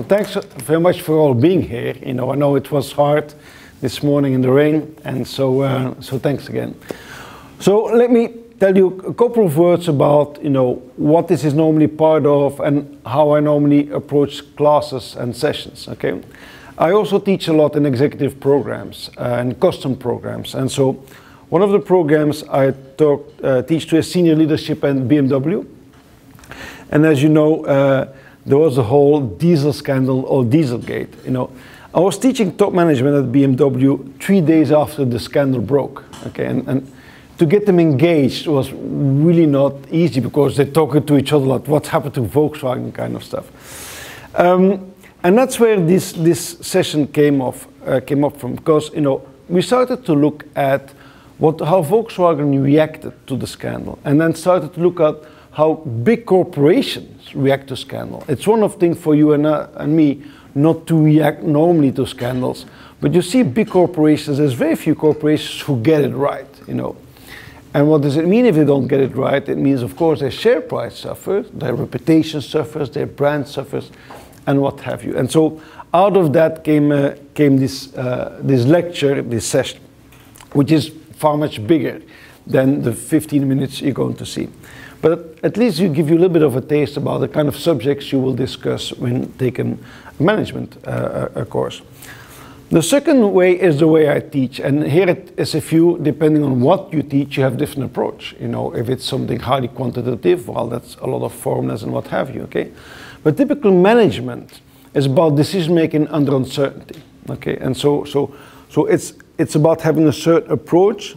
Well, thanks very much for all being here. You know, I know it was hard this morning in the rain, and so uh, so thanks again. So let me tell you a couple of words about you know what this is normally part of and how I normally approach classes and sessions. Okay, I also teach a lot in executive programs uh, and custom programs, and so one of the programs I talk, uh, teach to a senior leadership at BMW, and as you know. Uh, there was a whole diesel scandal or Dieselgate. You know, I was teaching top management at BMW three days after the scandal broke. Okay, and, and to get them engaged was really not easy because they're talking to each other like what's happened to Volkswagen kind of stuff. Um, and that's where this, this session came off, uh, came up from because you know we started to look at what, how Volkswagen reacted to the scandal and then started to look at how big corporations react to scandal. It's one of things for you and, uh, and me not to react normally to scandals, but you see big corporations, there's very few corporations who get it right, you know. And what does it mean if they don't get it right? It means, of course, their share price suffers, their reputation suffers, their brand suffers, and what have you. And so out of that came, uh, came this, uh, this lecture, this session, which is far much bigger than the 15 minutes you're going to see. But at least you give you a little bit of a taste about the kind of subjects you will discuss when taking management uh, a course. The second way is the way I teach, and here it is a few, depending on what you teach, you have different approach. You know, if it's something highly quantitative, well, that's a lot of formulas and what have you, okay? But typical management is about decision making under uncertainty, okay? And so, so, so it's, it's about having a certain approach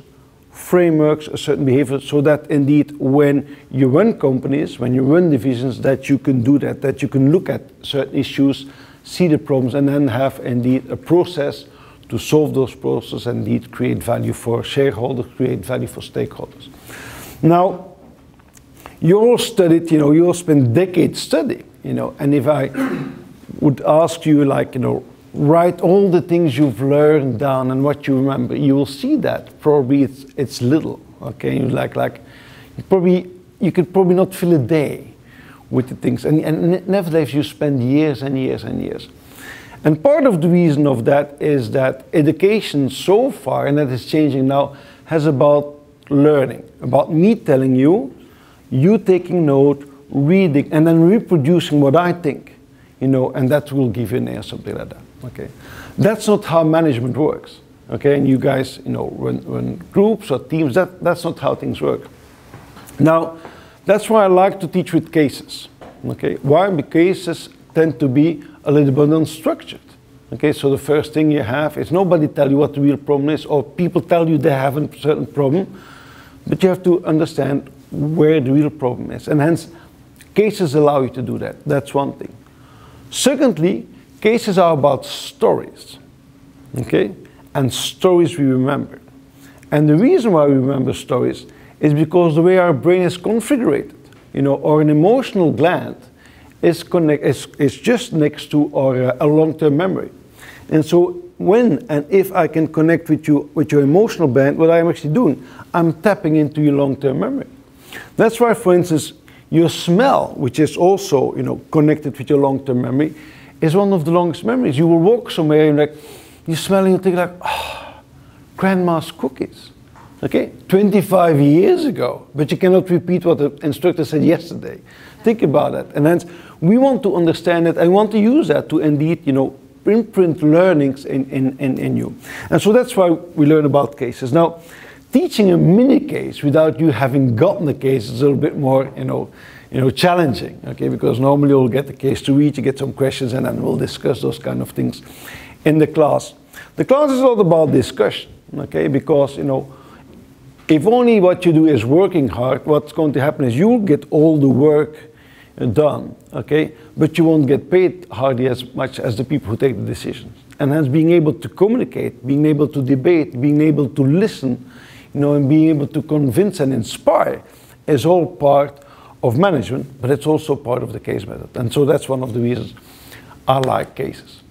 frameworks, a certain behavior, so that indeed when you run companies, when you run divisions, that you can do that, that you can look at certain issues, see the problems, and then have indeed a process to solve those problems and indeed create value for shareholders, create value for stakeholders. Now, you all studied, you know, you all spent decades studying, you know, and if I would ask you like, you know, write all the things you've learned down and what you remember, you will see that probably it's, it's little. Okay, you like like you probably you could probably not fill a day with the things, and, and nevertheless you spend years and years and years. And part of the reason of that is that education so far, and that is changing now, has about learning, about me telling you, you taking note, reading, and then reproducing what I think, you know, and that will give you an answer, something like that. Okay, that's not how management works. Okay, and you guys, you know, when, when groups or teams. That that's not how things work. Now, that's why I like to teach with cases. Okay, why? Because cases tend to be a little bit unstructured. Okay, so the first thing you have is nobody tell you what the real problem is, or people tell you they have a certain problem, but you have to understand where the real problem is, and hence cases allow you to do that. That's one thing. Secondly, Cases are about stories, okay? And stories we remember. And the reason why we remember stories is because the way our brain is configured, you know, or an emotional gland is, connect, is, is just next to our, uh, a long-term memory. And so when and if I can connect with you with your emotional band, what I'm actually doing, I'm tapping into your long-term memory. That's why, for instance, your smell, which is also you know connected with your long-term memory, is one of the longest memories. You will walk somewhere and like, you smell and you think like, oh, grandma's cookies. Okay, 25 years ago, but you cannot repeat what the instructor said yesterday. Think about that. And hence, we want to understand it and want to use that to indeed, you know, imprint learnings in, in, in, in you. And so that's why we learn about cases. Now, teaching a mini case without you having gotten the case is a little bit more, you know, you know, challenging, okay? Because normally you'll get the case to read, you get some questions, and then we'll discuss those kind of things in the class. The class is all about discussion, okay? Because, you know, if only what you do is working hard, what's going to happen is you'll get all the work done, okay? But you won't get paid hardly as much as the people who take the decisions. And hence being able to communicate, being able to debate, being able to listen, you know, and being able to convince and inspire is all part of management, but it's also part of the case method. And so that's one of the reasons I like cases.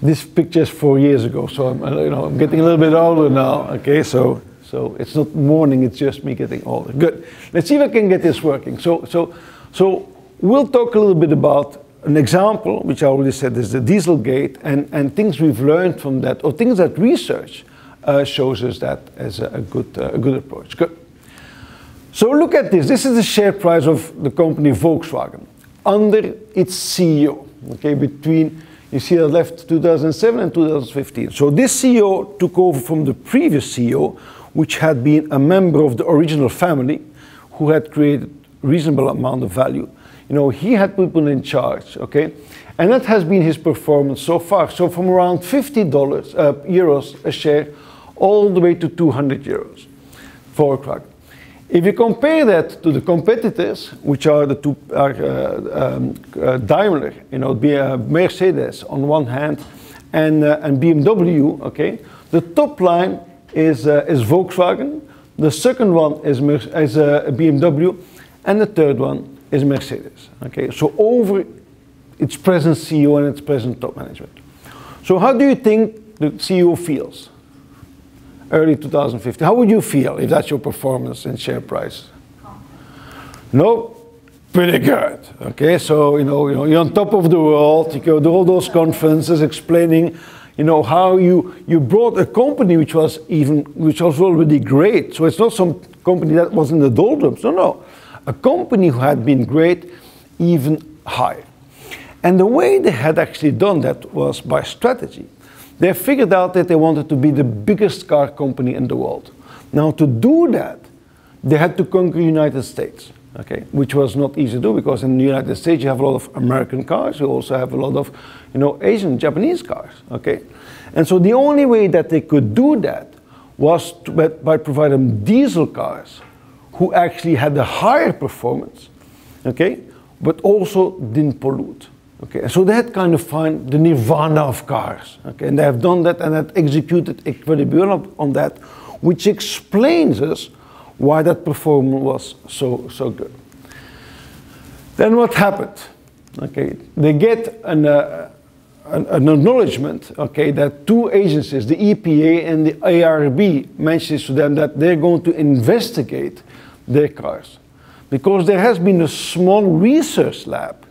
This picture is four years ago, so I'm, you know, I'm getting a little bit older now, okay? So, so it's not morning, it's just me getting older. Good. Let's see if I can get this working. So, so, so we'll talk a little bit about an example, which I already said, is the Dieselgate, and, and things we've learned from that, or things that research uh, shows us that as a, a good, uh, a good approach. Good. So look at this. This is the share price of the company Volkswagen under its CEO, okay, between, you see that left 2007 and 2015. So this CEO took over from the previous CEO, which had been a member of the original family, who had created reasonable amount of value. You know, he had people in charge, okay? And that has been his performance so far. So from around 50 dollars, uh, euros a share, all the way to 200 euros for Volkswagen. If you compare that to the competitors, which are the two are, uh, um, uh, Daimler, you know, uh, Mercedes on one hand, and uh, and BMW, okay, the top line is uh, is Volkswagen, the second one is, is uh, BMW, and the third one is Mercedes. Okay, so over its present CEO and its present top management. So how do you think the CEO feels? Early 2015. How would you feel if that's your performance and share price? No, pretty good. Okay, so you know, you know you're on top of the world. You go to all those conferences explaining, you know, how you you brought a company which was even which was already great. So it's not some company that was in the doldrums. No, no, a company who had been great even higher. And the way they had actually done that was by strategy. They figured out that they wanted to be the biggest car company in the world. Now, to do that, they had to conquer the United States, okay, which was not easy to do because in the United States you have a lot of American cars, you also have a lot of, you know, Asian, Japanese cars, okay. And so the only way that they could do that was to, by providing diesel cars who actually had a higher performance, okay, but also didn't pollute. Okay, so they had kind of find the nirvana of cars. Okay, and they have done that and have executed well on that, which explains us why that performance was so so good. Then what happened? Okay, they get an, uh, an, an, acknowledgement. Okay, that two agencies, the EPA and the ARB, mentions to them that they're going to investigate their cars. Because there has been a small research lab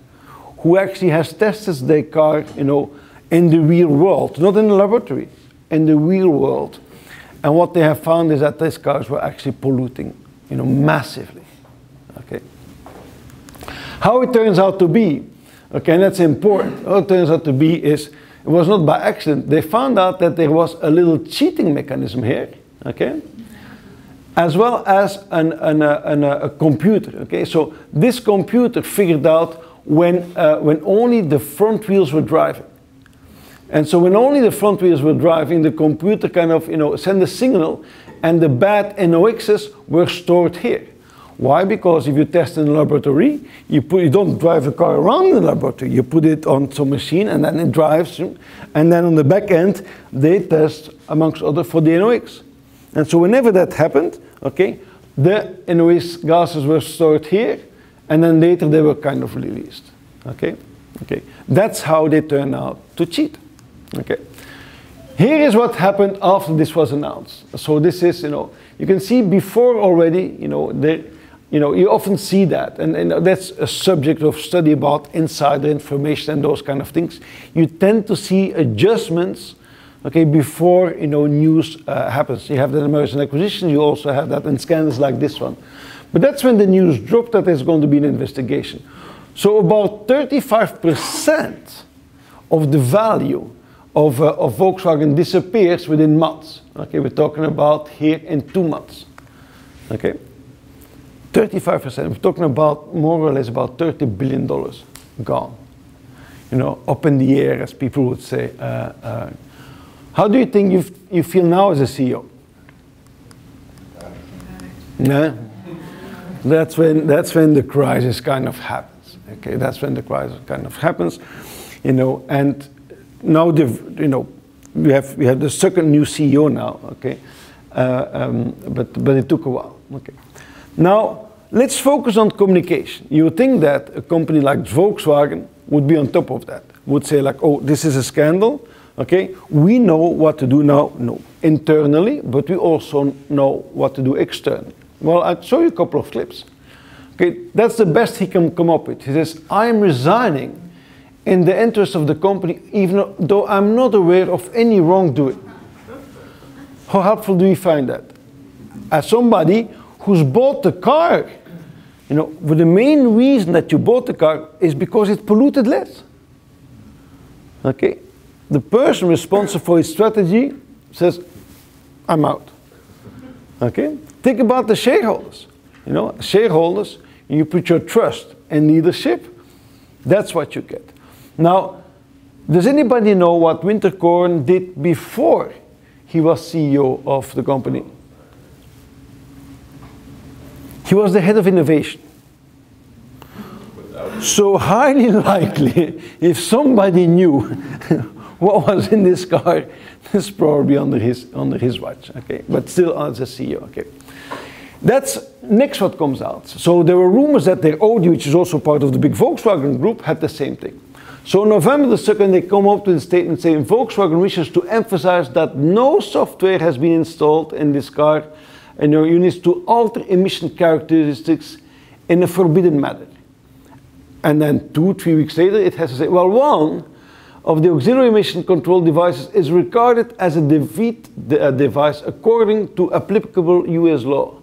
who actually has tested their car, you know, in the real world, not in the laboratory, in the real world. And what they have found is that these cars were actually polluting, you know, massively. Okay. How it turns out to be, okay, and that's important. How it turns out to be is it was not by accident. They found out that there was a little cheating mechanism here, okay, as well as an, an, an, a computer. Okay, so this computer figured out when, uh, when only the front wheels were driving. And so when only the front wheels were driving, the computer kind of, you know, send a signal and the bad NOx's were stored here. Why? Because if you test in the laboratory, you, put, you don't drive the car around the laboratory. You put it on some machine and then it drives. And then on the back end, they test, amongst other, for the NOx. And so whenever that happened, okay, the NOx gases were stored here, and then later they were kind of released. Okay, okay, that's how they turned out to cheat. Okay, here is what happened after this was announced. So this is, you know, you can see before already, you know, they, you know, you often see that, and, and that's a subject of study about insider information and those kind of things. You tend to see adjustments okay, before you know news uh, happens. You have that in mergers and acquisitions, you also have that in scandals like this one. But that's when the news dropped that there's going to be an investigation. So about 35% of the value of, uh, of Volkswagen disappears within months. Okay, we're talking about here in two months. Okay, 35%. We're talking about more or less about 30 billion dollars gone. You know, up in the air, as people would say. Uh, uh, how do you think you, you feel now as a CEO? Yeah. That's when, that's when the crisis kind of happens. Okay, that's when the crisis kind of happens, you know, and now the, you know, we have, we have the second new CEO now, okay, uh, um, but, but it took a while, okay. Now, let's focus on communication. You think that a company like Volkswagen would be on top of that, would say like, oh, this is a scandal, Okay, we know what to do now, no, internally, but we also know what to do externally. Well, I'll show you a couple of clips. Okay, that's the best he can come up with. He says, I am resigning in the interest of the company, even though I'm not aware of any wrongdoing. How helpful do you find that? As somebody who's bought the car, you know, but the main reason that you bought the car is because it polluted less. Okay? The person responsible for its strategy says, I'm out. Okay? Think about the shareholders. You know, shareholders, you put your trust in leadership, that's what you get. Now, does anybody know what Winterkorn did before he was CEO of the company? He was the head of innovation. So highly likely, if somebody knew what was in this car, it's probably under his under his watch. Okay, but still as a CEO. Okay, that's next what comes out. So there were rumors that their Audi, which is also part of the big Volkswagen group, had the same thing. So November the 2nd, they come up with a statement saying Volkswagen wishes to emphasize that no software has been installed in this car and your units to alter emission characteristics in a forbidden manner. And then two, three weeks later, it has to say, well, one of the auxiliary emission control devices is regarded as a defeat device according to applicable US law.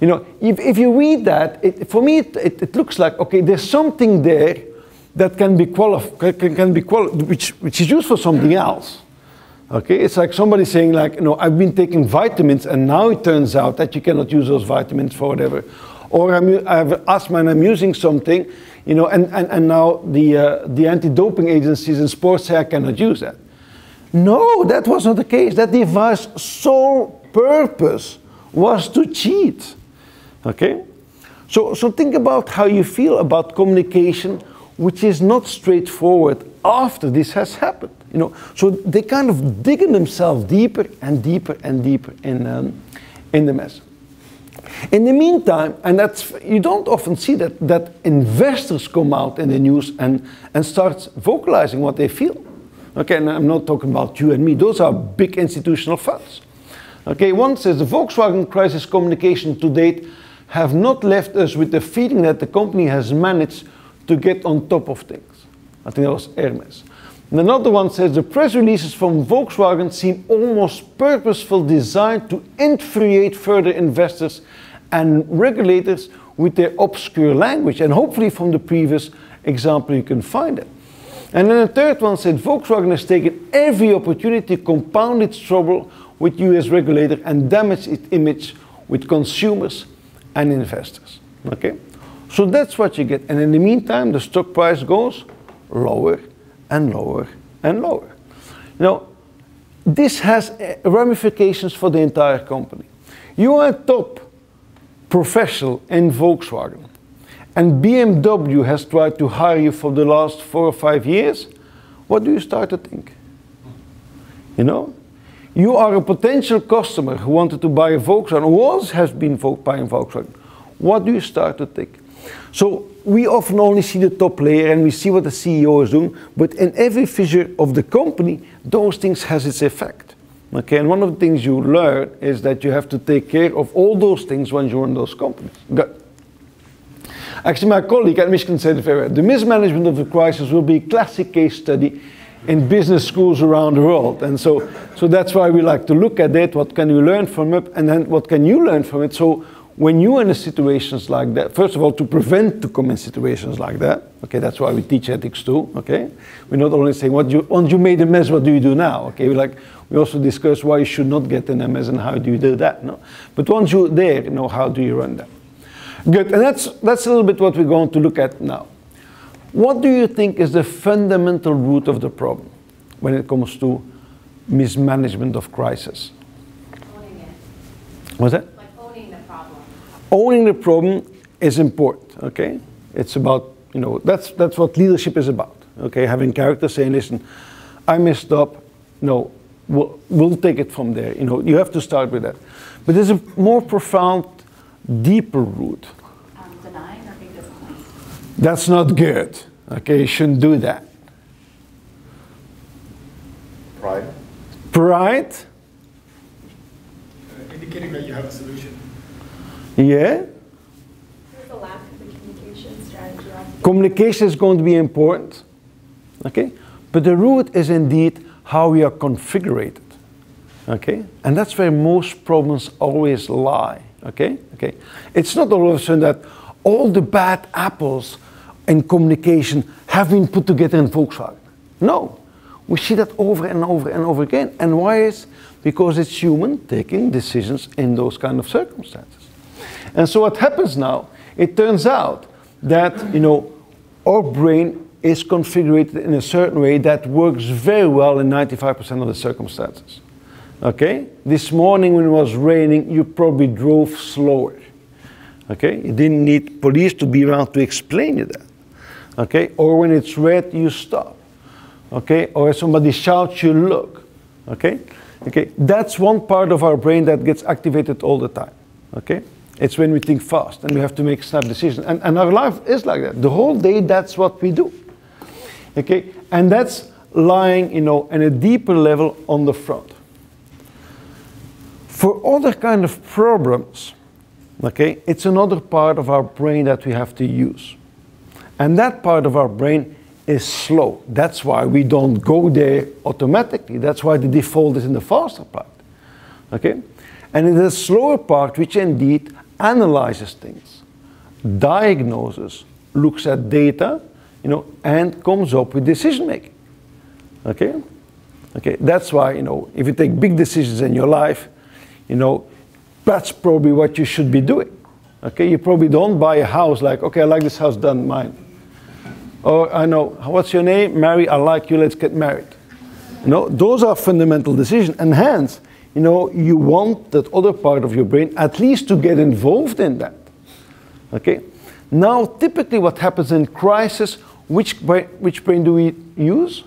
You know, if, if you read that, it, for me, it, it, it, looks like, okay, there's something there that can be qualified, can, can be quali which, which is used for something else. Okay, it's like somebody saying like, you know, I've been taking vitamins and now it turns out that you cannot use those vitamins for whatever. Or I have asthma and I'm using something, you know, and, and, and now the, uh, the anti-doping agencies in sports say I cannot use that. No, that was not the case. That device sole purpose was to cheat. Okay? So, so think about how you feel about communication which is not straightforward after this has happened. You know, so they kind of digging themselves deeper and deeper and deeper in, um, in the mess. In the meantime, and that's you don't often see that that investors come out in the news and and start vocalizing what they feel. Okay, and I'm not talking about you and me; those are big institutional funds. Okay, one says the Volkswagen crisis communication to date have not left us with the feeling that the company has managed to get on top of things. I think that was Hermes. And another one says the press releases from Volkswagen seem almost purposeful designed to infuriate further investors and regulators with their obscure language. And hopefully from the previous example you can find it. And then the third one said Volkswagen has taken every opportunity to compound its trouble with US regulator and damage its image with consumers and investors. Okay? So that's what you get. And in the meantime, the stock price goes lower and lower and lower. Now, this has ramifications for the entire company. You are top professional in Volkswagen, and BMW has tried to hire you for the last four or five years. What do you start to think? You know? You are a potential customer who wanted to buy a Volkswagen, was, has been buying Volkswagen. What do you start to think? So we often only see the top layer and we see what the CEO is doing, but in every fissure of the company, those things has its effect. Okay, and one of the things you learn is that you have to take care of all those things when you're in those companies. Good. Actually, my colleague at Michigan said. The mismanagement of the crisis will be a classic case study in business schools around the world. And so, so that's why we like to look at it. What can you learn from it? And then what can you learn from it? So when you're in situations like that, first of all, to prevent to come in situations like that, okay, that's why we teach ethics too, okay? We're not only saying, what you, once you made a mess, what do you do now? Okay, we like, we also discuss why you should not get in a mess and how do you do that, no? But once you're there, you know, how do you run that? Good, and that's, that's a little bit what we're going to look at now. What do you think is the fundamental root of the problem when it comes to mismanagement of crisis? What's that? Owning the problem is important, okay? It's about, you know, that's, that's what leadership is about, okay? Having character saying, listen, I messed up, no, we'll, we'll take it from there. You know, you have to start with that. But there's a more profound, deeper root. Um, denying or being disappointed. That's not good, okay? You shouldn't do that. Pride. Pride. Uh, indicating that you have a solution. Yeah? There's a lack of the communication strategy. Communication is going to be important. Okay? But the root is indeed how we are configured. Okay? And that's where most problems always lie. Okay? Okay? It's not all of a sudden that all the bad apples in communication have been put together in Volkswagen. No. We see that over and over and over again. And why is? Because it's human taking decisions in those kind of circumstances. And so what happens now, it turns out that, you know, our brain is configured in a certain way that works very well in 95% of the circumstances. Okay? This morning when it was raining, you probably drove slower. Okay? You didn't need police to be around to explain you that. Okay? Or when it's red, you stop. Okay? Or if somebody shouts, you look. Okay? Okay? That's one part of our brain that gets activated all the time. Okay? It's when we think fast and we have to make snap decisions. And, and our life is like that. The whole day, that's what we do. Okay? And that's lying, you know, in a deeper level on the front. For other kind of problems, okay, it's another part of our brain that we have to use. And that part of our brain is slow. That's why we don't go there automatically. That's why the default is in the faster part. Okay? And in the slower part which indeed analyzes things, diagnoses, looks at data, you know, and comes up with decision making. Okay? Okay, that's why, you know, if you take big decisions in your life, you know, that's probably what you should be doing. Okay, you probably don't buy a house like, okay, I like this house done, mine. Or I know, what's your name? Mary, I like you, let's get married. You know, those are fundamental decisions. And hence, you know, you want that other part of your brain at least to get involved in that. Okay? Now, typically what happens in crisis, which brain, which brain do we use?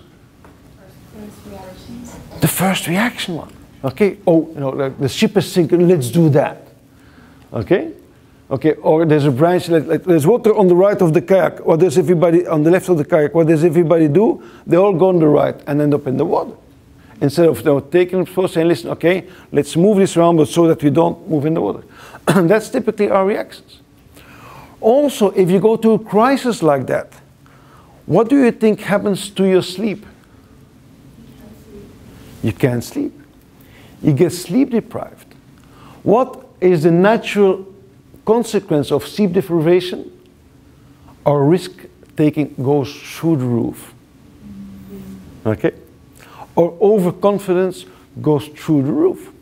The first reaction one. Okay? Oh, you know, like the ship is sinking, let's do that. Okay? Okay, or there's a branch, like, like there's water on the right of the kayak. What does everybody, on the left of the kayak, what does everybody do? They all go on the right and end up in the water. Instead of you know, taking it first saying, listen, okay, let's move this around, but so that we don't move in the water. That's typically our reactions. Also, if you go to a crisis like that, what do you think happens to your sleep? You can't sleep. You get sleep deprived. What is the natural consequence of sleep deprivation? Our risk taking goes through the roof. Okay? Or overconfidence goes through the roof.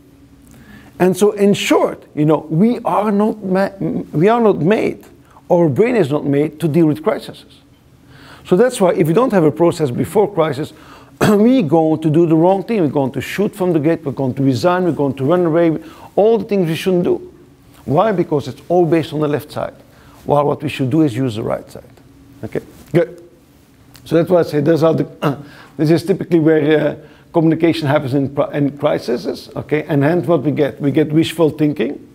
And so, in short, you know, we are not we are not made, our brain is not made to deal with crises. So that's why if you don't have a process before crisis, we're going to do the wrong thing. We're going to shoot from the gate. We're going to resign. We're going to run away. All the things we shouldn't do. Why? Because it's all based on the left side. While what we should do is use the right side. Okay, good. So that's why I say those are the, this is typically where uh, communication happens in, in crises. Okay, and hence what we get, we get wishful thinking.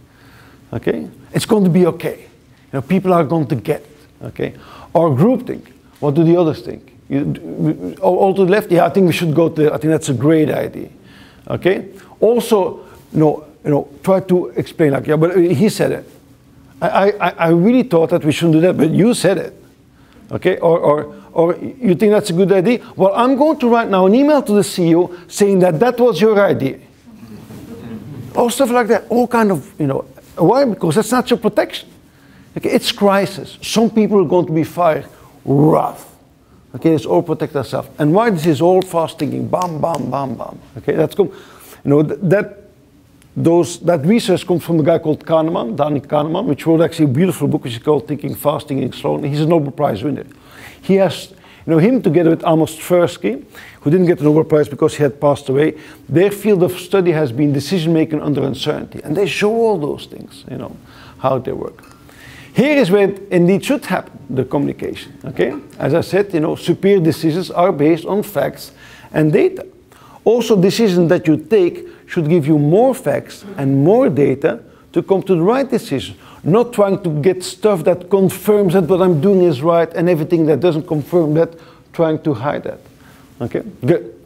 Okay, it's going to be okay. You know, people are going to get it. Okay, or groupthink. What do the others think? You, all, to the left. Yeah, I think we should go to. I think that's a great idea. Okay. Also, you know, you know, try to explain like, yeah, but he said it. I, I, I really thought that we shouldn't do that, but you said it. Okay, or, or, or you think that's a good idea? Well, I'm going to write now an email to the CEO saying that that was your idea. or stuff like that. All kind of, you know, why? Because that's not your protection. Okay, it's crisis. Some people are going to be fired rough. Okay, let's all protect ourselves. And why this is all fast thinking, bam, bam, bam, bam. Okay, that's come. You know th- that those that research comes from a guy called Kahneman, Danny Kahneman, which wrote actually a beautiful book which is called Thinking Fast, Thinking Slow. And he's a Nobel Prize winner. He has, you know, him together with Amos Tversky, who didn't get the Nobel Prize because he had passed away. Their field of study has been decision making under uncertainty, and they show all those things, you know, how they work. Here is where it indeed should happen, the communication. Okay? As I said, you know, superior decisions are based on facts and data. Also, decisions that you take should give you more facts and more data to come to the right decision. Not trying to get stuff that confirms that what I'm doing is right and everything that doesn't confirm that, trying to hide that. Okay? Good.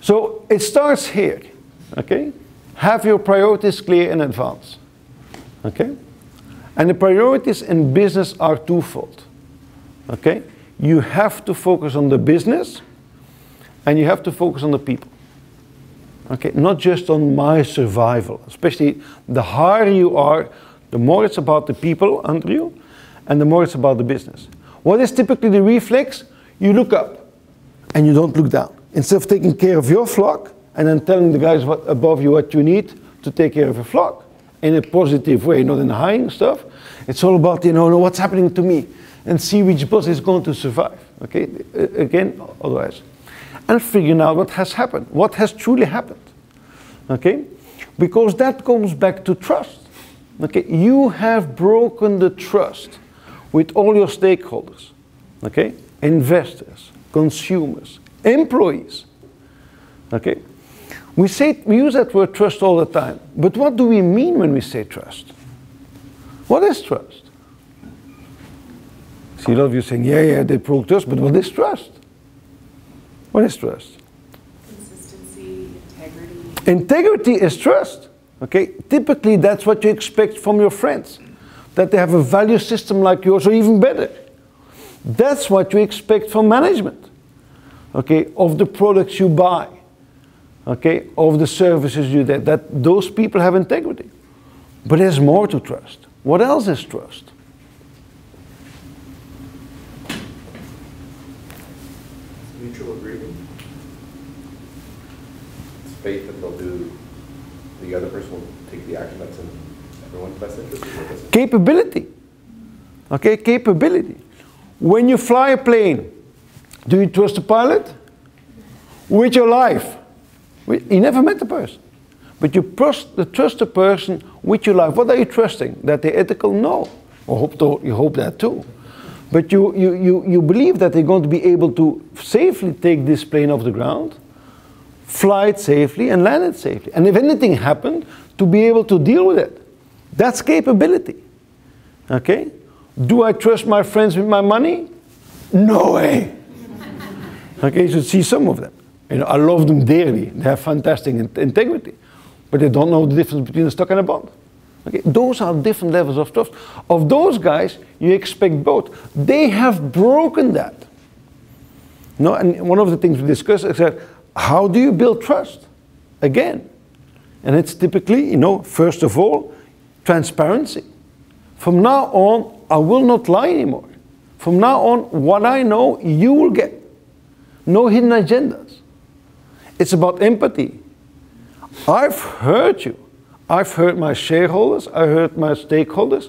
So it starts here. Okay? Have your priorities clear in advance. Okay? And the priorities in business are twofold. Okay? You have to focus on the business and you have to focus on the people. Okay, not just on my survival. Especially the higher you are, the more it's about the people under you, and the more it's about the business. What is typically the reflex? You look up and you don't look down. Instead of taking care of your flock and then telling the guys what, above you what you need to take care of your flock in a positive way, not in the hiding stuff. It's all about, you know, what's happening to me and see which boss is going to survive. Okay, again, otherwise. And figuring out what has happened, what has truly happened. Okay, because that comes back to trust. Okay, you have broken the trust with all your stakeholders. Okay, investors, consumers, employees. Okay, we say we use that word trust all the time, but what do we mean when we say trust? What is trust? See a lot of you saying, yeah, yeah, they broke trust, but what is trust? What is trust? Consistency, integrity. Integrity is trust. Okay, typically that's what you expect from your friends, that they have a value system like yours or even better. That's what you expect from management. Okay, of the products you buy. Okay, of the services you get. That those people have integrity. But there's more to trust. What else is trust? mutual agreement. It's faith that the other person will take the action that's in everyone's best interest. Capability. Okay, capability. When you fly a plane, do you trust the pilot? With your life. You never met the person. But you trust, trust the person with your life. What are you trusting? That they're ethical? No. Or hope to, you hope that too. But you, you, you, you believe that they're going to be able to safely take this plane off the ground, fly it safely, and land it safely. And if anything happened, to be able to deal with it. That's capability. Okay? Do I trust my friends with my money? No way. okay, you should see some of them. You know, I love them dearly. They have fantastic in- integrity. But they don't know the difference between a stock and a bond. Okay, those are different levels of trust. Of those guys, you expect both. They have broken that. No, and one of the things we discussed is that how do you build trust? Again. And it's typically, you know, first of all, transparency. From now on, I will not lie anymore. From now on, what I know, you will get. No hidden agendas. It's about empathy. I've heard you. I've heard my shareholders. I heard my stakeholders.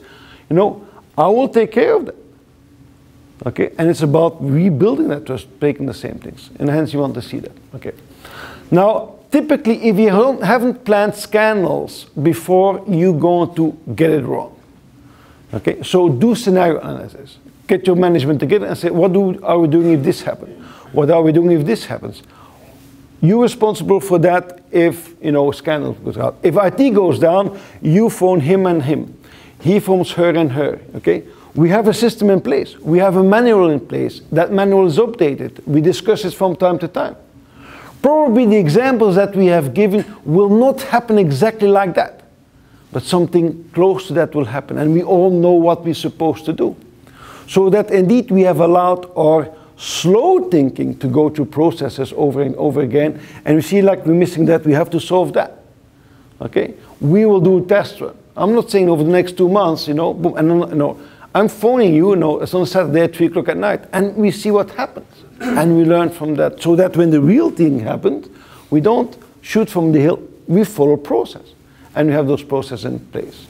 You know, I will take care of that. Okay, and it's about rebuilding that trust, making the same things, and hence you want to see that. Okay. Now, typically, if you haven't planned scandals before, you're going to get it wrong. Okay, so do scenario analysis. Get your management together and say, what do, are we doing if this happens? What are we doing if this happens? You're responsible for that if, you know, scandal goes out. If IT goes down, you phone him and him. He phones her and her, okay? We have a system in place. We have a manual in place. That manual is updated. We discuss it from time to time. Probably the examples that we have given will not happen exactly like that. But something close to that will happen. And we all know what we're supposed to do. So that indeed we have allowed our slow thinking to go through processes over and over again. And we see like we're missing that, we have to solve that. Okay? We will do a test run. I'm not saying over the next two months, you know, boom, and no, no. I'm phoning you, you know, it's on Saturday at 3 o'clock at night, and we see what happens. and we learn from that. So that when the real thing happens, we don't shoot from the hill, we follow process. And we have those processes in place.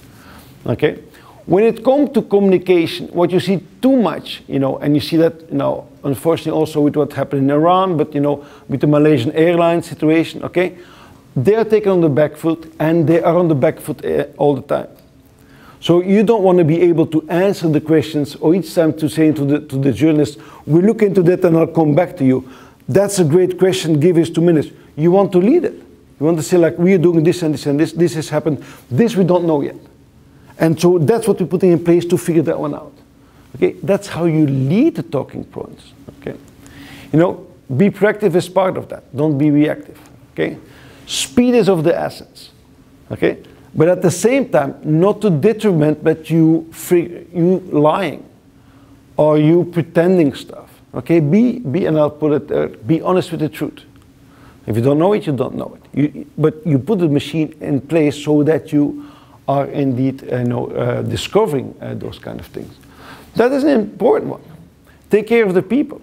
Okay? When it comes to communication, what you see too much, you know, and you see that, you know, unfortunately also with what happened in Iran, but you know, with the Malaysian Airlines situation, okay, they are taken on the back foot and they are on the back foot eh, all the time. So you don't want to be able to answer the questions or each time to say to the, to the journalist, we look into that and I'll come back to you. That's a great question, give us two minutes. You want to lead it. You want to say like, we are doing this and this and this, this has happened, this we don't know yet. And so that's what we're putting in place to figure that one out. Okay, that's how you lead the talking points. Okay, you know, be proactive is part of that. Don't be reactive. Okay, speed is of the essence. Okay, but at the same time, not to detriment that you free, you lying or you pretending stuff. Okay, be be and I'll put it there. Be honest with the truth. If you don't know it, you don't know it. You, but you put the machine in place so that you are indeed uh, know, uh, discovering uh, those kind of things. That is an important one. Take care of the people.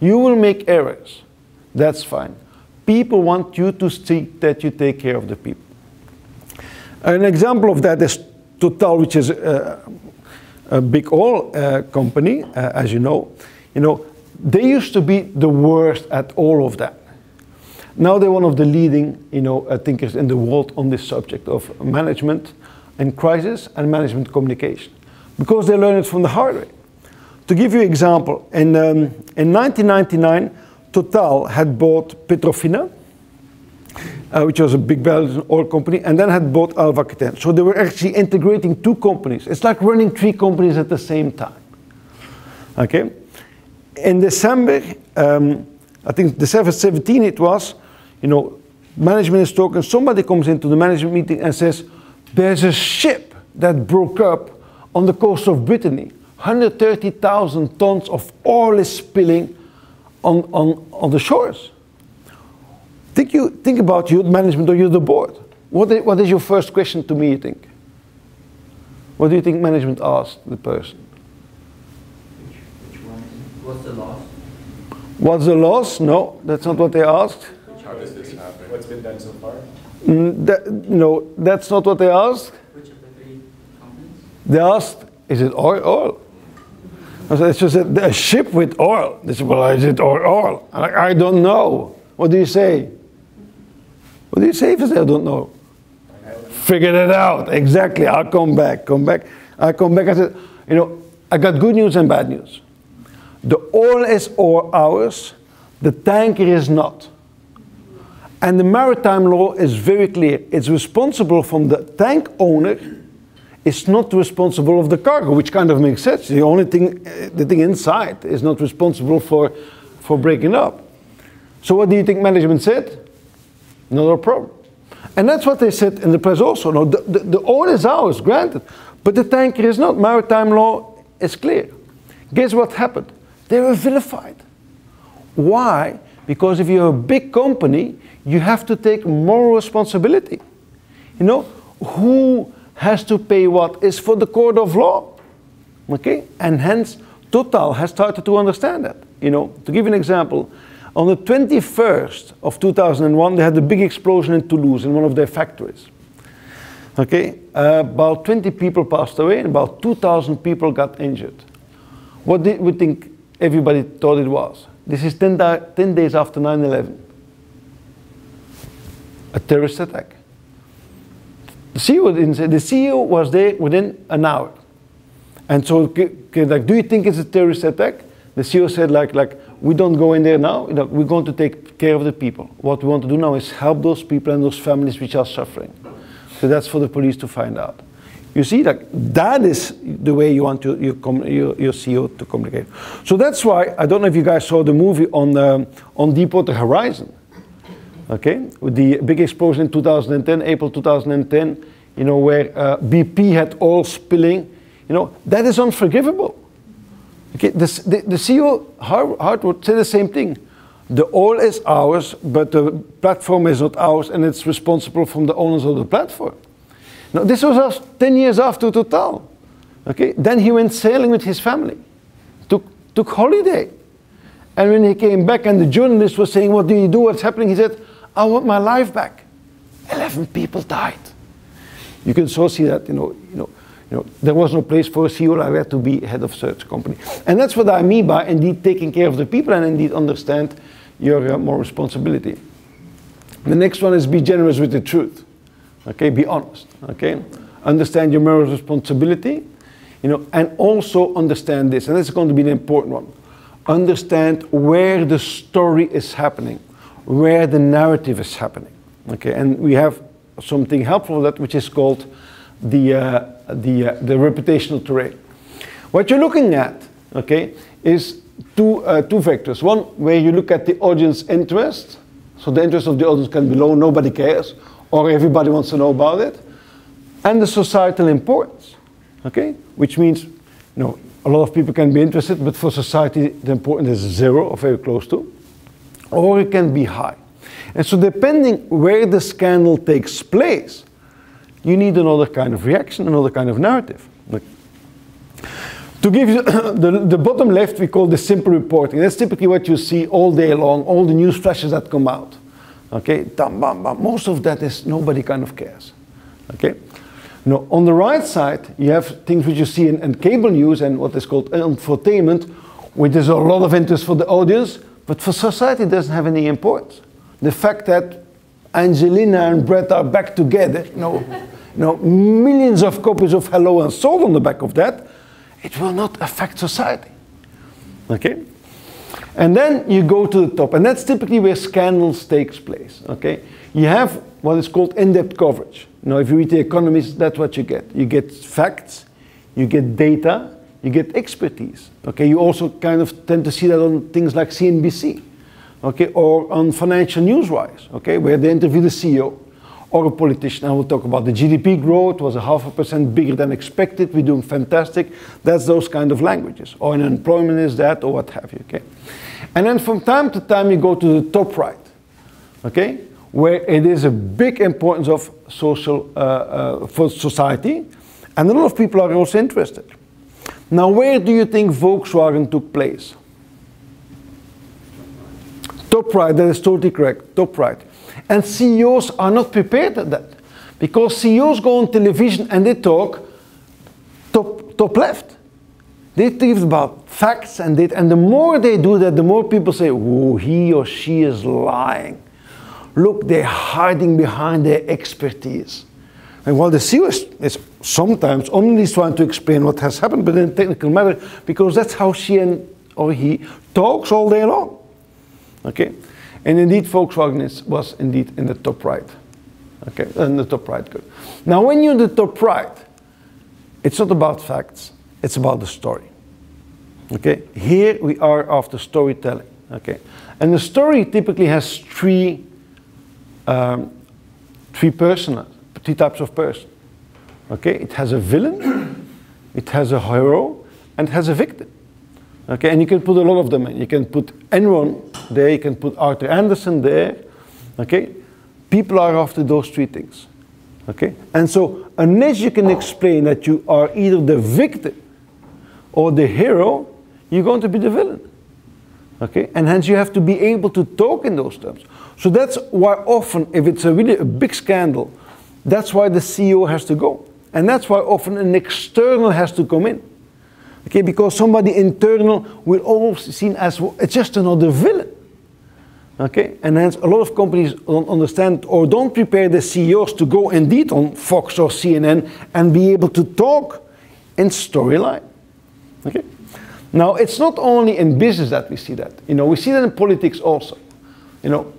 You will make errors. That's fine. People want you to see that you take care of the people. An example of that is Total, which is a, a big oil uh, company, uh, as you know. You know, they used to be the worst at all of that. Now they're one of the leading, you know, uh, thinkers in the world on this subject of management and crisis and management communication, because they learned it from the hard way. To give you an example, in, um, in 1999, Total had bought Petrofina, uh, which was a big Belgian oil company, and then had bought Elf Aquitaine. So they were actually integrating two companies. It's like running three companies at the same time. Okay? In December, um, I think December 17 it was, you know, management is talking, somebody comes into the management meeting and says, there's a ship that broke up on the coast of Brittany. 130,000 tons of oil is spilling on, on, on the shores. Think, you, think about your management or you're the board. What is, what is your first question to me, you think? What do you think management asked the person? Which, which one? What's the loss? What's the loss? No, that's not what they asked. How does this happen? What's been done so far? Mm, that, no, that's not what they asked. Which of the three companies? They asked, is it oil? oil? I said, it's just a, a ship with oil. They said, well, is it oil? oil? I'm like, I don't know. What do you say? What do you say if I say I don't know? Figured it out. Exactly. I'll come back. Come back. I come back. I said, you know, I got good news and bad news. The oil is all ours. The tanker is not. And the maritime law is very clear. It's responsible from the tank owner. It's not responsible of the cargo, which kind of makes sense. The only thing, uh, the thing inside is not responsible for, for breaking up. So what do you think management said? Not a problem. And that's what they said in the press also. No, the, the, the oil is ours, granted. But the tanker is not. Maritime law is clear. Guess what happened? They were vilified. Why? Because if you're a big company, you have to take moral responsibility. You know, who has to pay what is for the court of law. Okay? And hence, Total has started to understand that. You know, to give an example, on the 21st of 2001, they had a big explosion in Toulouse in one of their factories. Okay, uh, about 20 people passed away and about 2,000 people got injured. What did we think everybody thought it was? This is 10, 10 days after 9 11. A terrorist attack. The CEO didn't say, the CEO was there within an hour. And so, like, do you think it's a terrorist attack? The CEO said, like, like we don't go in there now. You know, we're going to take care of the people. What we want to do now is help those people and those families which are suffering. So that's for the police to find out. You see, like, that is the way you want your, your, your, your CEO to communicate. So that's why, I don't know if you guys saw the movie on, um, on Deepwater Horizon. Okay, with the big explosion in 2010, April 2010, you know, where uh, BP had oil spilling, you know, that is unforgivable. Okay, the, the, the CEO Hayward said the same thing. The oil is ours, but the platform is not ours, and it's responsible from the owners of the platform. Now, this was 10 years after Total. Okay, then he went sailing with his family, took, took holiday. And when he came back and the journalist was saying, what do you do, what's happening? He said, I want my life back. 11 people died. You can so see that, you know, you know, you know, there was no place for a that to be head of a company. And that's what I mean by indeed taking care of the people and indeed understand your uh, more responsibility. The next one is be generous with the truth. Okay, be honest. Okay, understand your moral responsibility. You know, and also understand this, and this is going to be an important one. Understand where the story is happening, where the narrative is happening. Okay, and we have something helpful for that, which is called the, uh, the, uh, the reputational terrain. What you're looking at, okay, is two, uh, two vectors. One, where you look at the audience interest. So the interest of the audience can be low, nobody cares, or everybody wants to know about it. And the societal importance, okay, which means, you know, a lot of people can be interested, but for society, the importance is zero or very close to, or it can be high. And so depending where the scandal takes place, you need another kind of reaction, another kind of narrative. To give you the, the bottom left, we call the simple reporting. That's typically what you see all day long, all the news flashes that come out. Okay. Most of that is nobody kind of cares. Okay. Now, on the right side, you have things which you see in, in cable news and what is called infotainment, which is a lot of interest for the audience, but for society it doesn't have any importance. The fact that Angelina and Brad are back together, you know, millions of copies of Hello and sold on the back of that, it will not affect society. Okay? And then you go to the top, and that's typically where scandals takes place. Okay? You have what is called in-depth coverage. Now, if you read The Economist, that's what you get. You get facts, you get data, you get expertise. Okay, you also kind of tend to see that on things like CNBC, okay, or on Financial Newswise, okay, where they interview the CEO or a politician. I will talk about the GDP growth was a half a percent bigger than expected. We're doing fantastic. That's those kind of languages. Or unemployment is that, or what have you. Okay, and then from time to time you go to the top right. Okay, where it is a big importance of social uh, uh, for society, and a lot of people are also interested. Now, where do you think Volkswagen took place? Top right, that is totally correct, top right. And CEOs are not prepared at that. Because CEOs go on television and they talk top, top left. They talk about facts and data. And the more they do that, the more people say, oh, he or she is lying. Look, they're hiding behind their expertise. And while the CEO is, is, sometimes only trying to explain what has happened, but in technical matter, because that's how she and or he talks all day long. Okay? And indeed, Volkswagen is, was indeed in the top right. Okay, in the top right, good. Now, when you're in the top right, it's not about facts, it's about the story. Okay, here we are after storytelling. Okay, and the story typically has three, um, three personas, three types of person. Okay, it has a villain, it has a hero, and it has a victim. Okay, and you can put a lot of them in. You can put Enron there, you can put Arthur Andersen there. Okay, people are after those three things. Okay, and so unless you can explain that you are either the victim or the hero, you're going to be the villain. Okay, and hence you have to be able to talk in those terms. So that's why often, if it's a really a big scandal, that's why the CEO has to go. And that's why often an external has to come in. Okay, because somebody internal will always seen as it's just another villain. Okay, and hence a lot of companies don't understand or don't prepare the CEOs to go indeed on Fox or CNN and be able to talk in storyline. Okay, now it's not only in business that we see that. You know, we see that in politics also. You know,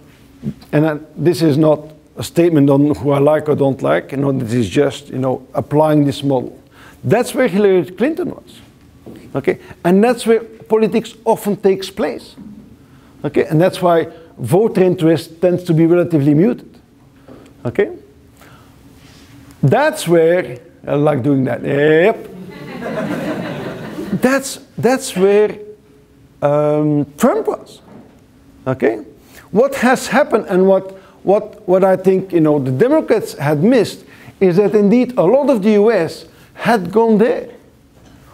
and uh, this is not a statement on who I like or don't like. You know, this is just you know applying this model. That's where Hillary Clinton was. Okay, and that's where politics often takes place. Okay, and that's why voter interest tends to be relatively muted. Okay, that's where I like doing that. Yep. that's that's where um, Trump was. Okay, what has happened and what what what I think you know the Democrats had missed is that indeed a lot of the U.S. had gone there.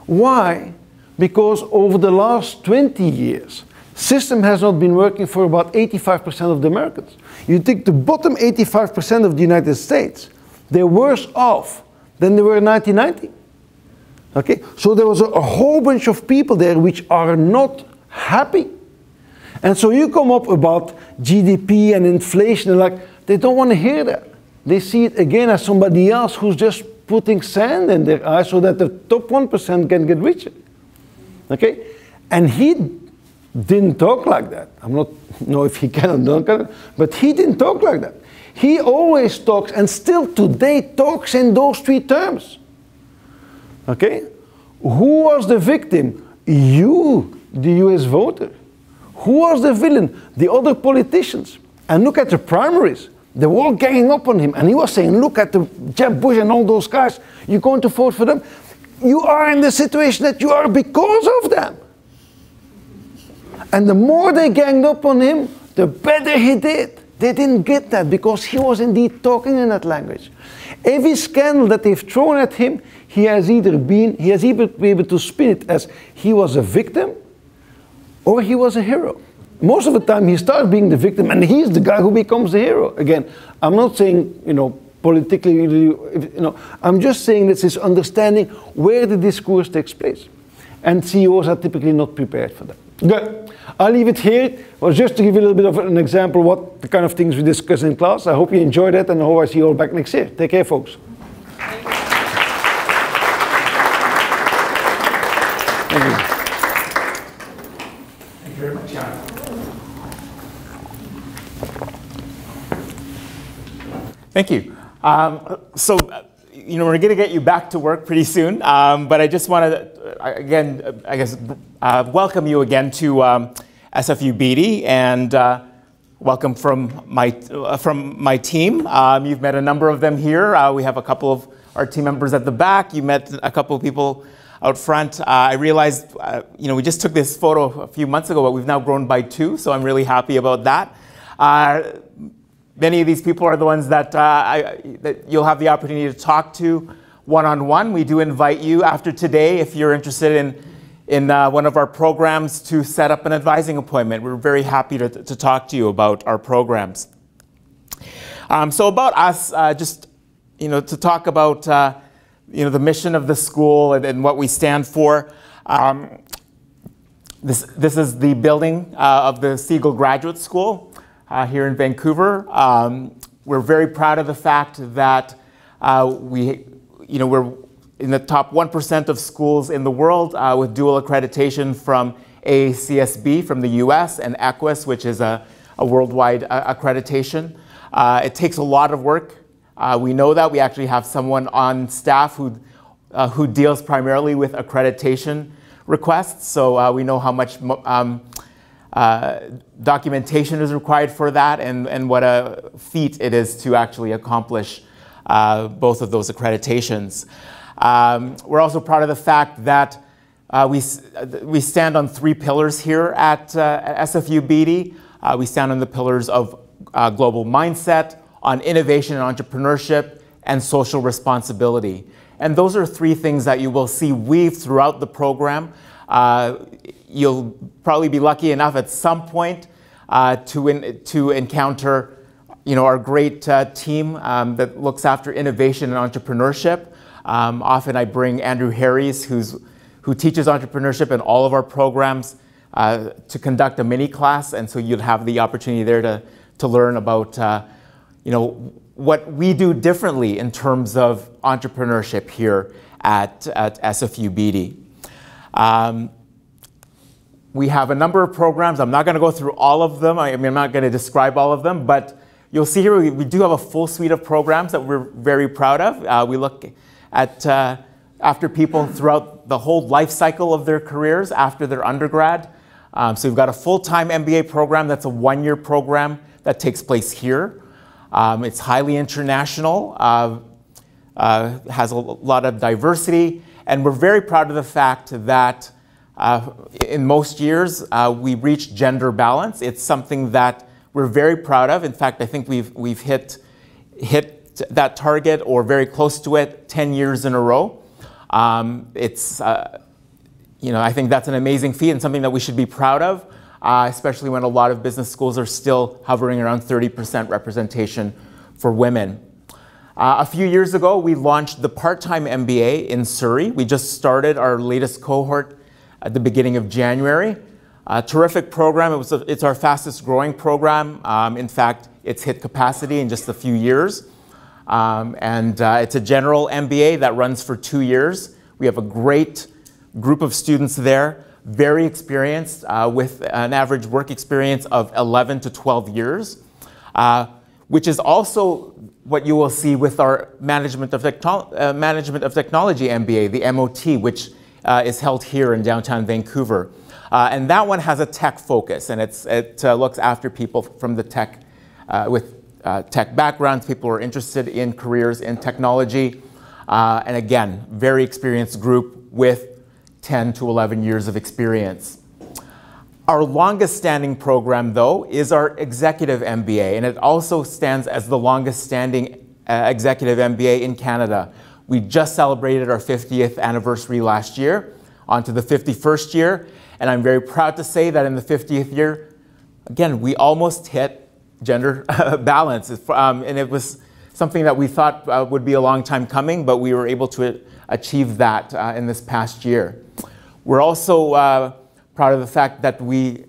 Why? Because over the last 20 years, system has not been working for about 85% of the Americans. You take the bottom 85% of the United States, they're worse off than they were in 1990. Okay, so there was a, a whole bunch of people there which are not happy. And so you come up about GDP and inflation, and like they don't want to hear that. They see it again as somebody else who's just putting sand in their eyes so that the top 1% can get richer. Okay? And he didn't talk like that. I'm not know if he can or don't, can, but he didn't talk like that. He always talks, and still today talks in those three terms. Okay? Who was the victim? You, the US voter. Who was the villain? The other politicians. And look at the primaries. They were all ganging up on him. And he was saying, look at the Jeb Bush and all those guys. You're going to vote for them? You are in the situation that you are because of them. And the more they ganged up on him, the better he did. They didn't get that because he was indeed talking in that language. Every scandal that they've thrown at him, he has either been, he has either been able to spin it as he was a victim or he was a hero. Most of the time he starts being the victim and he's the guy who becomes the hero. Again, I'm not saying, you know, politically, you know, I'm just saying this is understanding where the discourse takes place. And CEOs are typically not prepared for that. Good. I'll leave it here. Well, just to give you a little bit of an example what the kind of things we discuss in class. I hope you enjoyed it and I hope I see you all back next year. Take care, folks. Thank you. Thank you. Um, so, you know, we're going to get you back to work pretty soon, um, but I just want to, uh, again, I guess, uh, welcome you again to um, SFU Beedie and uh, welcome from my, uh, from my team. Um, you've met a number of them here. Uh, we have a couple of our team members at the back. You met a couple of people out front. I realized, you know, we just took this photo a few months ago, but we've now grown by two, so I'm really happy about that. Uh, many of these people are the ones that, I, that you'll have the opportunity to talk to one-on-one. We do invite you after today if you're interested in in uh, one of our programs to set up an advising appointment. We're very happy to, to talk to you about our programs. Um, so about us, uh, just you know, to talk about uh, you know the mission of the school and, and what we stand for. Um, this this is the building uh, of the Segal Graduate School uh, here in Vancouver. Um, we're very proud of the fact that uh, we you know we're in the top 1% of schools in the world uh, with dual accreditation from AACSB from the US and EQUIS, which is a, a worldwide uh, accreditation. Uh, it takes a lot of work. Uh, we know that. We actually have someone on staff who, who deals primarily with accreditation requests, so we know how much um, documentation is required for that and, and what a feat it is to actually accomplish both of those accreditations. Um, we're also proud of the fact that uh, we, we stand on three pillars here at, uh, at. Uh, we stand on the pillars of uh, global mindset, on innovation and entrepreneurship, and social responsibility. And those are three things that you will see weaved throughout the program. Uh, you'll probably be lucky enough at some point uh, to, in, to encounter you know, our great team um, that looks after innovation and entrepreneurship. Um, often I bring Andrew Harries, who's, who teaches entrepreneurship in all of our programs, uh, to conduct a mini class, and so you'd have the opportunity there to, to learn about uh, you know, what we do differently in terms of entrepreneurship here at, at SFU Beedie. Um, we have a number of programs. I'm not going to go through all of them. I mean, I'm not going to describe all of them, but you'll see here we, we, do have a full suite of programs that we're very proud of. Uh, we look at, uh, after people throughout the whole life cycle of their careers after their undergrad. Um, so we've got a full-time MBA program that's a one-year program that takes place here. Um, it's highly international, uh, uh, has a lot of diversity, and we're very proud of the fact that uh, in most years uh, we reach gender balance. It's something that we're very proud of. In fact, I think we've, we've hit, hit that target or very close to it 10 years in a row. Um, it's, uh, you know, I think that's an amazing feat and something that we should be proud of, uh, especially when a lot of business schools are still hovering around 30% representation for women. Uh, a few years ago, we launched the part-time MBA in Surrey. We just started our latest cohort at the beginning of January. A terrific program. It was a, it's our fastest growing program. Um, in fact, it's hit capacity in just a few years. Um, and uh, it's a general MBA that runs for two years. We have a great group of students there, very experienced, uh, with an average work experience of 11 to 12 years, uh, which is also what you will see with our Management of, Techno uh, Management of Technology MBA, the MOT, which uh, is held here in downtown Vancouver. Uh, and that one has a tech focus, and it looks after people from the tech with uh, tech backgrounds, people who are interested in careers in technology. Uh, and again, very experienced group with 10 to 11 years of experience. Our longest standing program, though, is our executive MBA, and it also stands as the longest standing uh, executive MBA in Canada. We just celebrated our 50th anniversary last year, onto the 51st year, and I'm very proud to say that in the 50th year, again, we almost hit gender balance, um, and it was something that we thought uh, would be a long time coming, but we were able to achieve that uh, in this past year. We're also uh, proud of the fact that we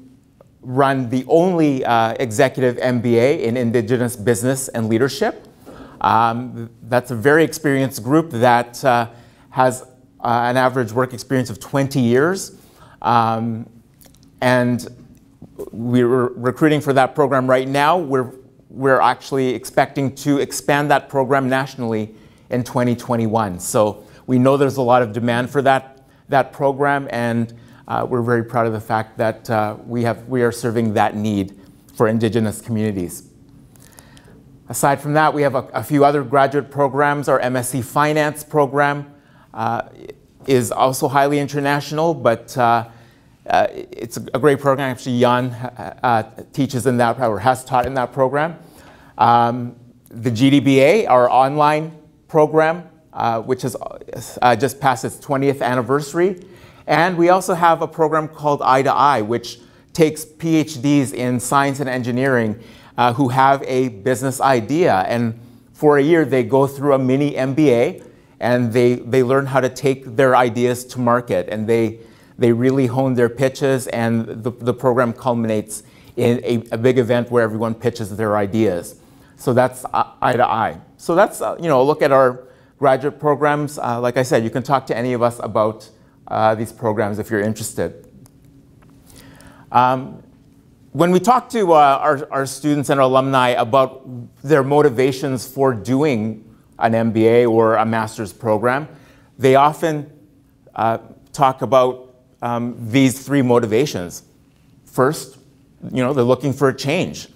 run the only uh, executive MBA in Indigenous business and leadership. Um, that's a very experienced group that uh, has uh, an average work experience of 20 years. Um, and we're recruiting for that program right now. We're, we're actually expecting to expand that program nationally in 2021. So we know there's a lot of demand for that, that program, and uh, we're very proud of the fact that uh, we, have, we are serving that need for Indigenous communities. Aside from that, we have a, a few other graduate programs. Our MSc Finance program uh, is also highly international, but uh, uh, it's a great program. Actually, Jan uh, teaches in that, or has taught in that program. Um, the GDBA, our online program, which has just passed its 20th anniversary, and we also have a program called Eye to Eye, which takes PhDs in science and engineering uh, who have a business idea. And for a year, they go through a mini MBA and they, they learn how to take their ideas to market. And they, they really hone their pitches, and the, the program culminates in a, a big event where everyone pitches their ideas. So that's uh, eye to eye. So that's, uh, you know, look at our graduate programs. Uh, like I said, you can talk to any of us about uh, these programs if you're interested. Um, when we talk to uh, our, our students and our alumni about their motivations for doing an MBA or a master's program, they often uh, talk about um, these three motivations. First, you know, they're looking for a change.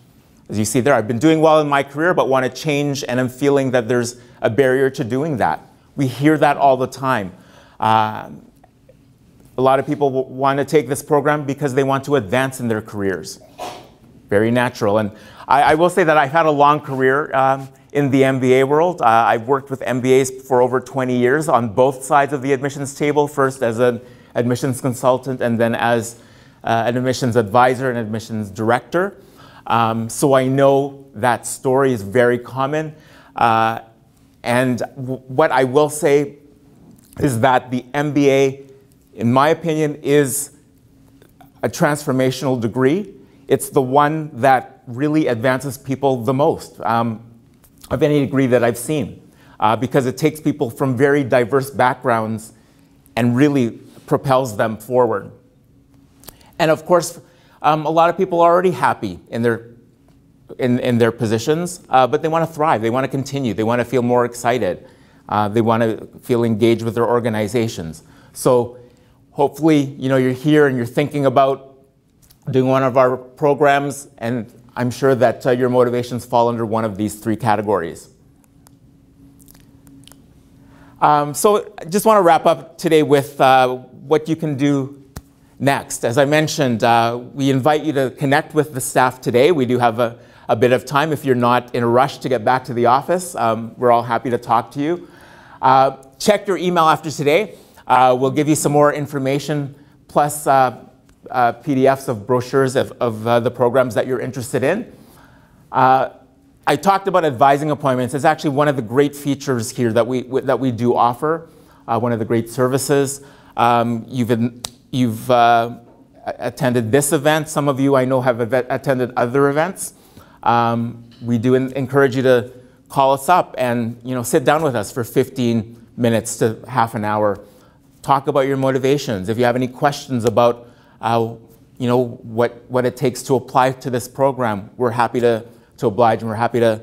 As you see there, I've been doing well in my career, but want to change, and I'm feeling that there's a barrier to doing that. We hear that all the time. Uh, a lot of people want to take this program because they want to advance in their careers. Very natural. And I, I will say that I've had a long career um, in the MBA world. Uh, I've worked with MBAs for over 20 years on both sides of the admissions table, first as an admissions consultant and then as uh, an admissions advisor and admissions director. Um, so I know that story is very common. Uh, and what I will say is that the MBA in my opinion, is a transformational degree. It's the one that really advances people the most um, of any degree that I've seen uh, because it takes people from very diverse backgrounds and really propels them forward. And of course, um, a lot of people are already happy in their in, in their positions, uh, but they want to thrive. They want to continue. They want to feel more excited. Uh, they want to feel engaged with their organizations. So hopefully, you know, you're here and you're thinking about doing one of our programs, and I'm sure that uh, your motivations fall under one of these three categories. Um, so I just want to wrap up today with uh, what you can do next. As I mentioned, uh, we invite you to connect with the staff today. We do have a, a, bit of time if you're not in a rush to get back to the office. Um, we're all happy to talk to you. Uh, check your email after today. Uh, we'll give you some more information plus uh, uh, PDFs of brochures of, of uh, the programs that you're interested in. Uh, I talked about advising appointments. It's actually one of the great features here that we, that we do offer, one of the great services. Um, you've, you've attended this event. Some of you I know have attended other events. Um, we do encourage you to call us up and you know, sit down with us for 15 minutes to half an hour talk about your motivations. If you have any questions about uh, you know, what, what it takes to apply to this program, we're happy to, to oblige and we're happy to,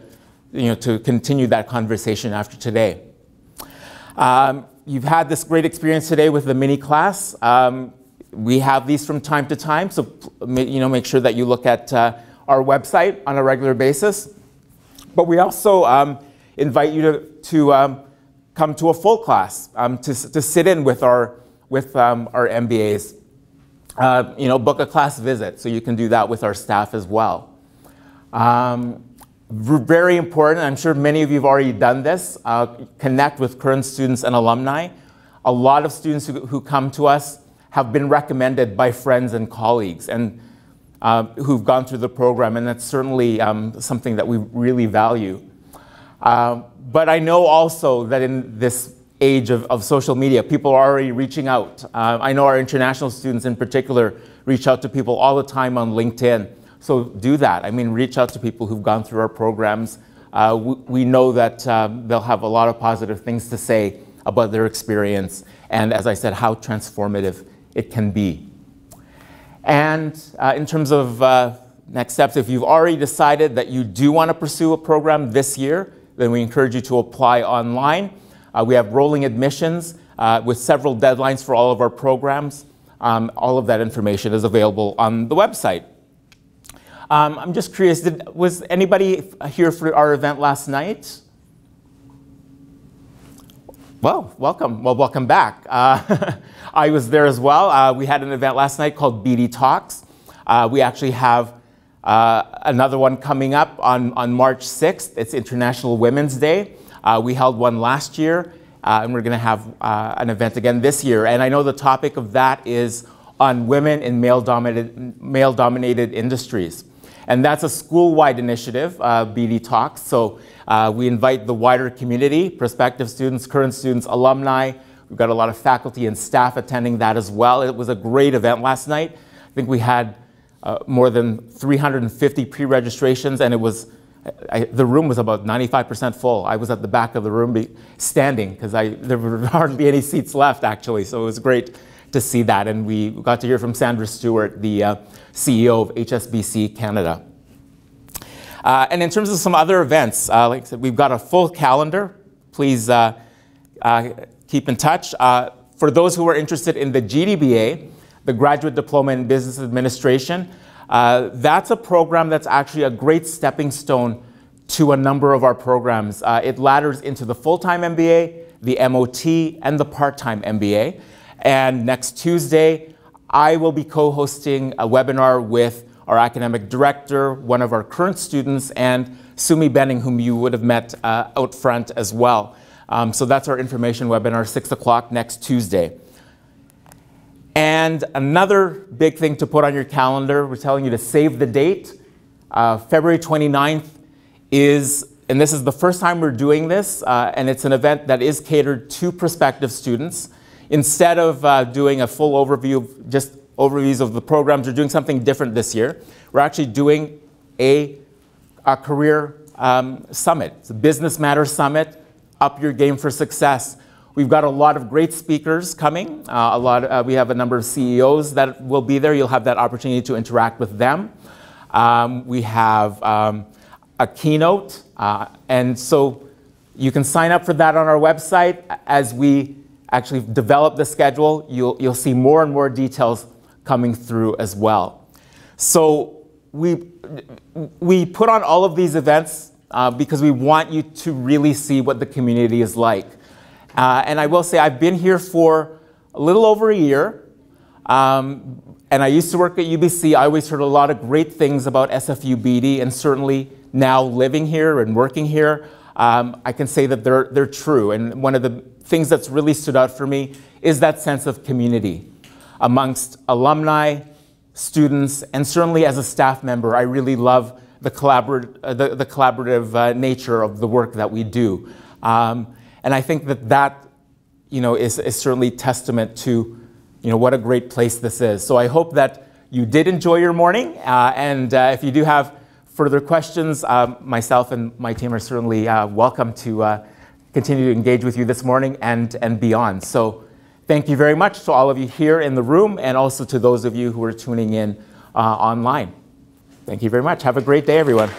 you know, to continue that conversation after today. Um, you've had this great experience today with the mini class. Um, we have these from time to time, so you know, make sure that you look at uh, our website on a regular basis. But we also um, invite you to, to um, come to a full class, um, to, to sit in with our, with, um, our MBAs. uh, you know, book a class visit. So you can do that with our staff as well. Um, very important, I'm sure many of you have already done this, uh, connect with current students and alumni. A lot of students who, who come to us have been recommended by friends and colleagues and uh, who've gone through the program, and that's certainly um, something that we really value. Uh, but I know also that in this age of, of social media, people are already reaching out. Uh, I know our international students in particular reach out to people all the time on LinkedIn. So do that. I mean, reach out to people who've gone through our programs. Uh, we, we, know that um, they'll have a lot of positive things to say about their experience and, as I said, how transformative it can be. And uh, in terms of uh, next steps, if you've already decided that you do want to pursue a program this year, then we encourage you to apply online. Uh, we have rolling admissions uh, with several deadlines for all of our programs. Um, all of that information is available on the website. Um, I'm just curious, did, was anybody here for our event last night? Well, welcome. Well, welcome back. Uh, I was there as well. Uh, we had an event last night called Beedie Talks. Uh, we actually have uh, another one coming up on, on March 6th. It's International Women's Day. Uh, we held one last year, uh, and we're going to have an event again this year. And I know the topic of that is on women in male-dominated, male-dominated industries. And that's a school-wide initiative, Beedie Talks. So uh, we invite the wider community, prospective students, current students, alumni. We've got a lot of faculty and staff attending that as well. It was a great event last night. I think we had uh, more than 350 pre-registrations and it was, I, the room was about 95% full. I was at the back of the room be, standing because there were hardly any seats left actually. So it was great to see that. And we got to hear from Sandra Stuart, the uh, CEO of HSBC Canada. Uh, and in terms of some other events, uh, like I said, we've got a full calendar. Please uh, uh keep in touch. Uh, for those who are interested in the GDBA, the Graduate Diploma in Business Administration, uh, that's a program that's actually a great stepping stone to a number of our programs. it ladders into the full-time MBA, the MOT, and the part-time MBA. And next Tuesday, I will be co-hosting a webinar with our academic director, one of our current students, and Sumi Benning, whom you would have met uh, out front as well. Um, so that's our information webinar, 6 o'clock next Tuesday. And another big thing to put on your calendar, we're telling you to save the date. Uh, February 29th is, and this is the first time we're doing this, uh, and it's an event that is catered to prospective students. Instead of uh, doing a full overview of just overviews of the programs. We're doing something different this year. We're actually doing a, a career um, summit. It's a Business Matters Summit, Up Your Game for Success. We've got a lot of great speakers coming. Uh, a lot, uh, we have a number of CEOs that will be there. You'll have that opportunity to interact with them. Um, we have um, a keynote, uh, and so you can sign up for that on our website. As we actually develop the schedule, you'll, you'll see more and more details coming through as well. So we, we put on all of these events uh, because we want you to really see what the community is like. Uh, and I will say I've been here for a little over a year. Um, and I used to work at UBC. I always heard a lot of great things about SFU Beedie, and certainly now living here and working here, um, I can say that they're, they're true. And one of the things that's really stood out for me is that sense of community amongst alumni, students, and certainly as a staff member, I really love the, collabor uh, the, the collaborative uh, nature of the work that we do. Um, and I think that that you know, is, is certainly testament to you know, what a great place this is. So I hope that you did enjoy your morning. Uh, and uh, if you do have further questions, um, myself and my team are certainly uh, welcome to uh, continue to engage with you this morning and, and beyond. So Thank you very much to all of you here in the room and also to those of you who are tuning in uh, online. Thank you very much. Have a great day, everyone.